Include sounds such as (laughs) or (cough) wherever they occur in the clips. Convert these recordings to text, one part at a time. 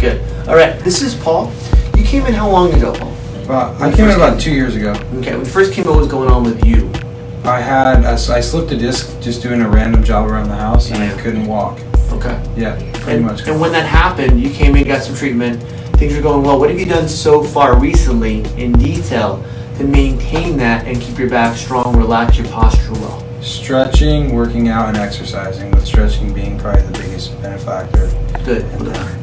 Good. All right. This is Paul. You came in how long ago, Paul? Well, I came in about two years ago. Okay. When you first came, what was going on with you? I had I, I slipped a disc just doing a random job around the house and I couldn't walk. Okay. Yeah, pretty And, much. and when that happened, you came in, got some treatment. Things are going well. What have you done so far recently, in detail, to maintain that and keep your back strong, relax your posture well? Stretching, working out, and exercising. With stretching being probably the biggest benefactor. Good. Uh,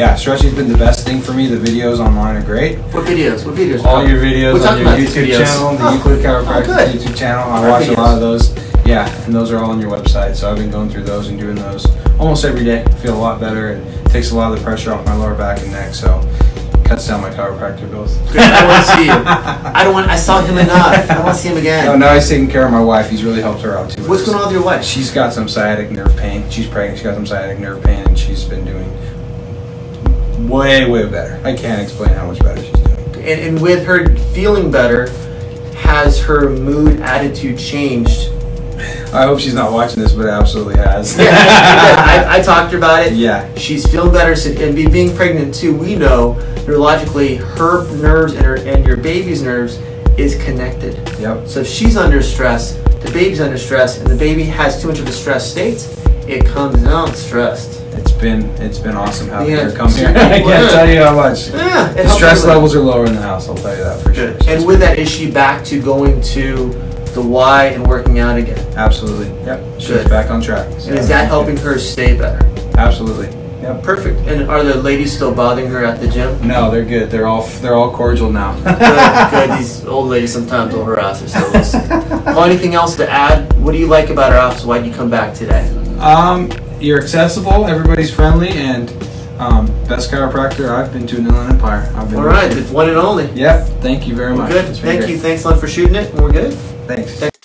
Yeah. stretching's been the best thing for me. The videos online are great. What videos? What videos? All your videos We're on your YouTube videos. channel, the Oh. Euclid Chiropractic Oh. YouTube channel. I Our watch a lot of those. Yeah, and those are all on your website. So I've been going through those and doing those almost every day. I Feel a lot better and takes a lot of the pressure off my lower back and neck. So cuts down my chiropractor bills. Good. I want to see you. (laughs) I don't want. I saw him enough. I want to see him again. Oh, now he's taking care of my wife. He's really helped her out too. What's going on with your wife? She's got some sciatic nerve pain. She's pregnant. She's got some sciatic nerve pain, and she's been doing way, way better. I can't explain how much better she's doing. And, and with her feeling better, has her mood attitude changed? I hope she's not watching this, but it absolutely has. Yeah, (laughs) I, I talked to her about it. yeah. She's feeling better, and be, being pregnant too. We know neurologically her nerves and her and your baby's nerves is connected. Yep. So if she's under stress, the baby's under stress, and the baby has too much of a stress state, it comes out stressed. It's been it's been awesome having Yeah. her come here. (laughs) I can't tell you how much. Yeah, The stress everybody. levels are lower in the house. I'll tell you that for sure. Good. And with that, is she back to going to the Y and working out again? Absolutely. Yep. She's Good. back on track. And is that helping her stay better? Absolutely. Yeah, Perfect. And are the ladies still bothering her at the gym? No, they're good. They're all they're all cordial now. good, good. These old ladies sometimes will harass her. So. Well, anything else to add? What do you like about our office? Why'd you come back today? Um, you're accessible. Everybody's friendly, and um, best chiropractor I've been to in Inland Empire. I've been. All right, one and only. Yep. Thank you very much. Good. Thank great. you. Thanks a lot for shooting it. And we're good. Thanks. Thank-